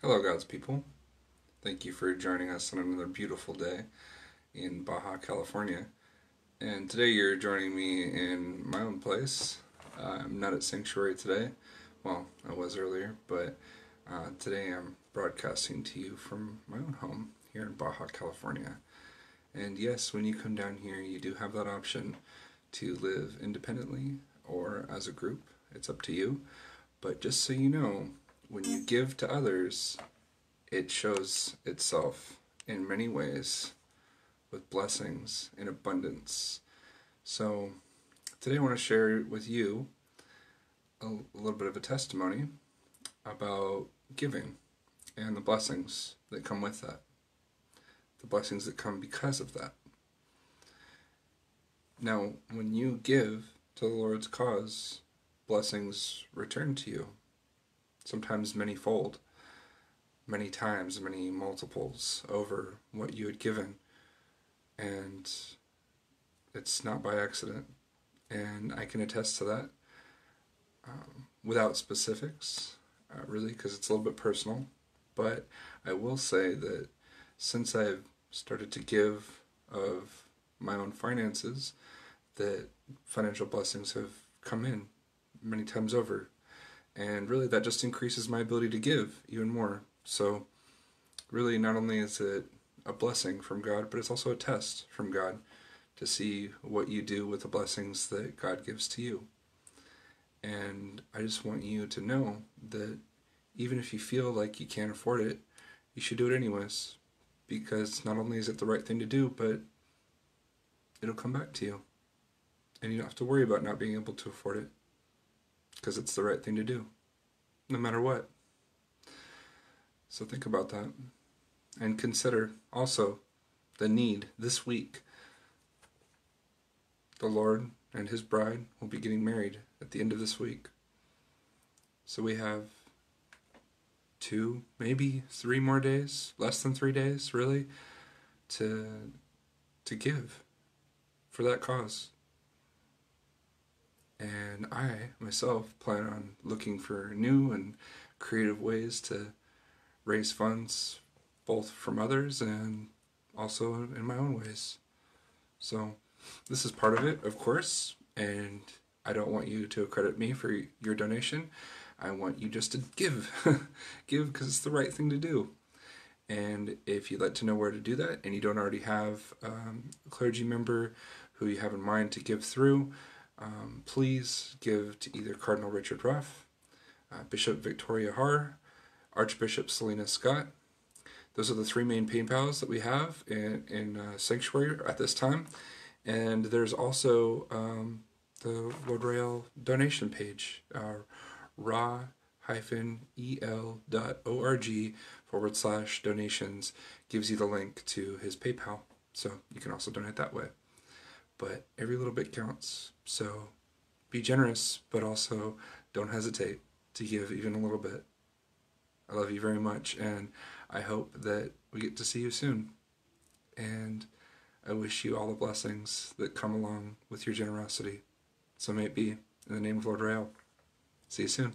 Hello, God's people. Thank you for joining us on another beautiful day in Baja, California. And today you're joining me in my own place. Uh, I'm not at Sanctuary today. Well, I was earlier, but uh, today I'm broadcasting to you from my own home here in Baja, California. And yes, when you come down here, you do have that option to live independently or as a group. It's up to you. But just so you know, when you give to others, it shows itself in many ways with blessings in abundance. So, today I want to share with you a, little bit of a testimony about giving and the blessings that come with that, the blessings that come because of that. Now, when you give to the Lord's cause, blessings return to you sometimes many fold, many times, many multiples over what you had given. And it's not by accident. And I can attest to that um, without specifics, uh, really, because it's a little bit personal. But I will say that since I've started to give of my own finances, that financial blessings have come in many times over and really that just increases my ability to give even more. So, really, not only is it a blessing from God, but it's also a test from God to see what you do with the blessings that God gives to you. And I just want you to know that even if you feel like you can't afford it, you should do it anyways. Because not only is it the right thing to do, but it'll come back to you. And you don't have to worry about not being able to afford it because it's the right thing to do, no matter what. So think about that. And consider also the need this week. The Lord and His bride will be getting married at the end of this week. So we have two, maybe three more days, less than three days, really, to to give for that cause. And I myself plan on looking for new and creative ways to raise funds, both from others and also in my own ways. So, this is part of it, of course, and I don't want you to credit me for your donation. I want you just to give. give because it's the right thing to do. And if you'd like to know where to do that and you don't already have um, a clergy member who you have in mind to give through, um, please give to either Cardinal Richard Ruff, uh, Bishop Victoria Har, Archbishop Selena Scott. Those are the three main PayPals that we have in, in uh, Sanctuary at this time. And there's also um, the Lord RayEl donation page, uh, ra-el.org forward slash donations gives you the link to his PayPal. So you can also donate that way but every little bit counts. So be generous, but also don't hesitate to give even a little bit. I love you very much, and I hope that we get to see you soon. And I wish you all the blessings that come along with your generosity. So may it be in the name of Lord RayEl. See you soon.